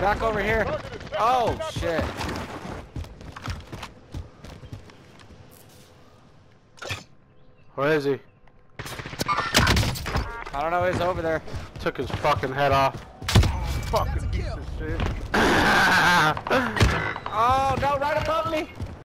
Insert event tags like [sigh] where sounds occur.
Back over here. Oh, shit. Where is he? I don't know, he's over there. Took his fucking head off. Fucking piece of shit. [laughs] Oh, no, right above me.